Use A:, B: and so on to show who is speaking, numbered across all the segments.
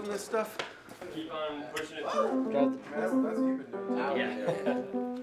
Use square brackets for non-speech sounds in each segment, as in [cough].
A: this stuff?
B: Keep on pushing it through.
A: That's, that's what you've been doing.
B: Yeah. [laughs] [laughs]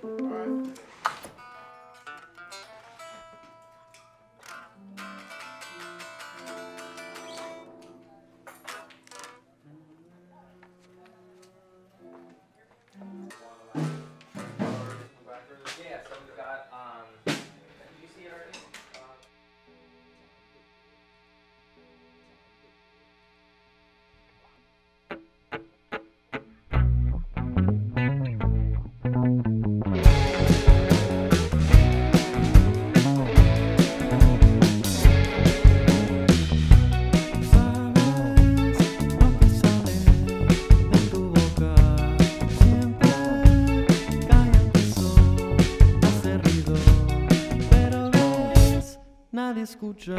C: escucha,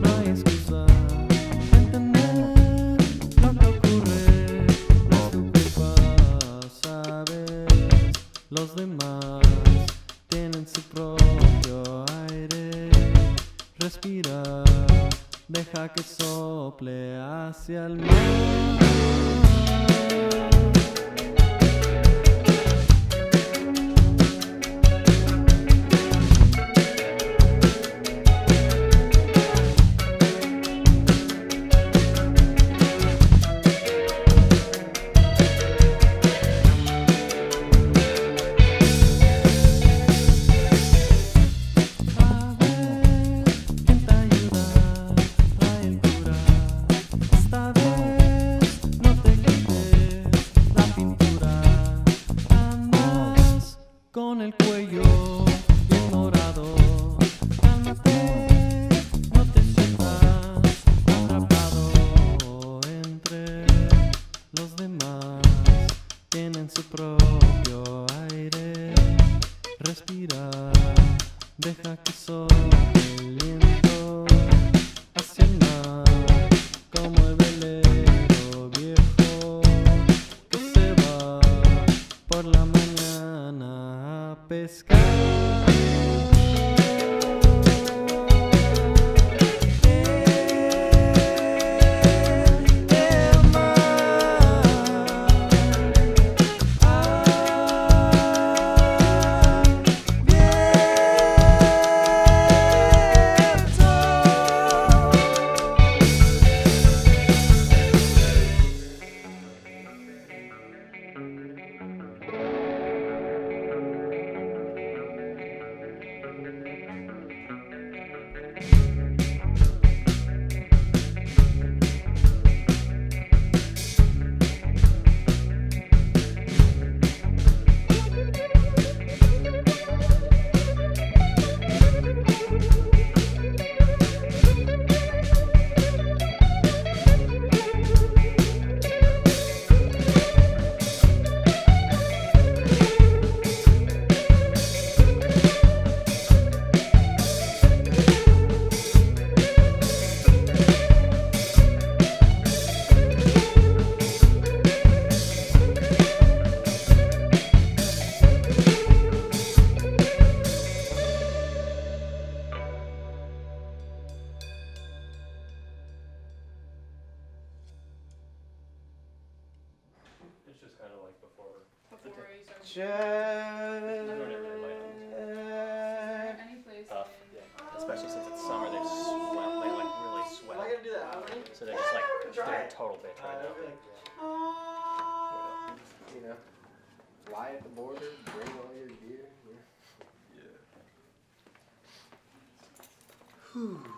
C: no hay excusa entender lo que ocurre, no es tu culpa, sabes los demás tienen su propio aire, respira. Deja que sople hacia el mar. Tienen su propio aire. Respira, deja que sople el viento hacia el mar, como el velero viejo que se va por la mañana a pescar.
B: Just kind of like before.
D: Before you start.
A: Check.
D: Any place.
B: Tough. Yeah. Especially since it's summer, they sweat. They like really sweat.
A: Am I gonna do that?
B: So they're just like [laughs] they're a total bitch right uh, now.
A: You know, lie at the border, bring all your gear. Yeah.